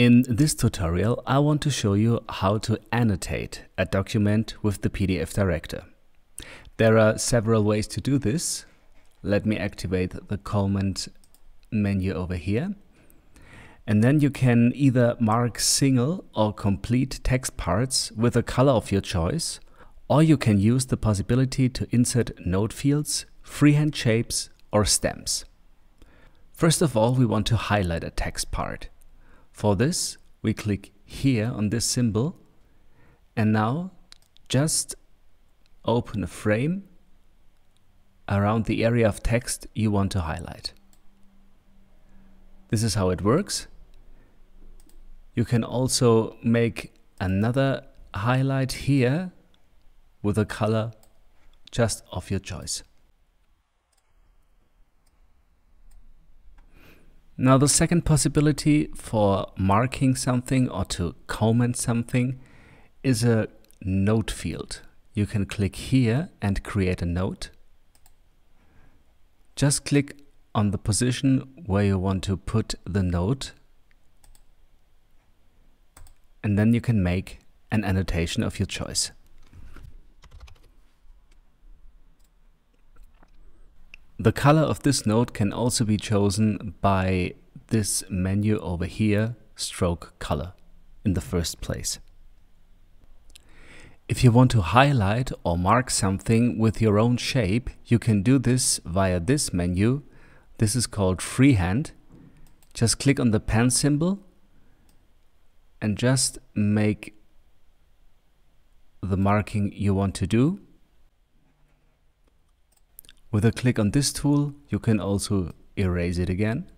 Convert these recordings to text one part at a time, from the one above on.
In this tutorial, I want to show you how to annotate a document with the PDF Director. There are several ways to do this. Let me activate the comment menu over here. And then you can either mark single or complete text parts with a color of your choice, or you can use the possibility to insert note fields, freehand shapes, or stamps. First of all, we want to highlight a text part. For this, we click here on this symbol and now just open a frame around the area of text you want to highlight. This is how it works. You can also make another highlight here with a color just of your choice. Now the second possibility for marking something or to comment something is a note field. You can click here and create a note. Just click on the position where you want to put the note and then you can make an annotation of your choice. The color of this note can also be chosen by this menu over here, stroke color, in the first place. If you want to highlight or mark something with your own shape, you can do this via this menu. This is called freehand. Just click on the pen symbol and just make the marking you want to do. With a click on this tool, you can also erase it again.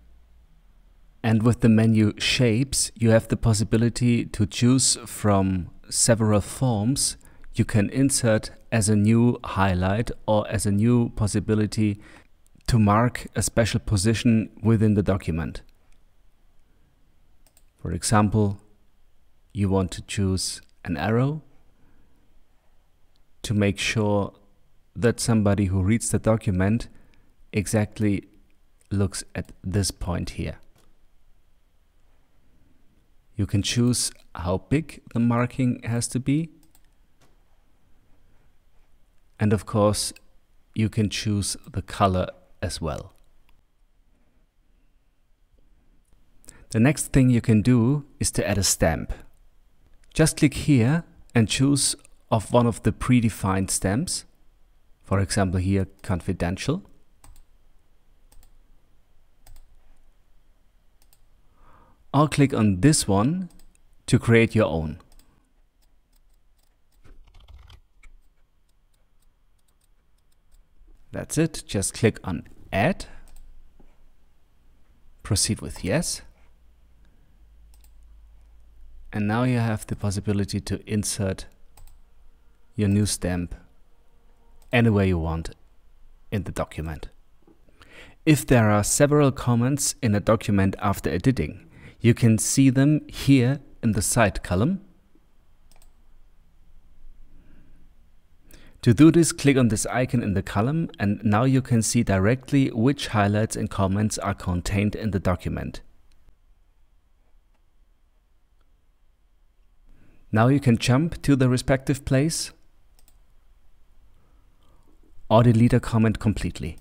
And with the menu Shapes, you have the possibility to choose from several forms you can insert as a new highlight or as a new possibility to mark a special position within the document. For example, you want to choose an arrow to make sure that somebody who reads the document exactly looks at this point here. You can choose how big the marking has to be. And of course, you can choose the color as well. The next thing you can do is to add a stamp. Just click here and choose of one of the predefined stamps for example here confidential I'll click on this one to create your own. That's it. Just click on add. Proceed with yes. And now you have the possibility to insert your new stamp anywhere you want in the document. If there are several comments in a document after editing, you can see them here in the side column. To do this, click on this icon in the column and now you can see directly which highlights and comments are contained in the document. Now you can jump to the respective place or delete a comment completely.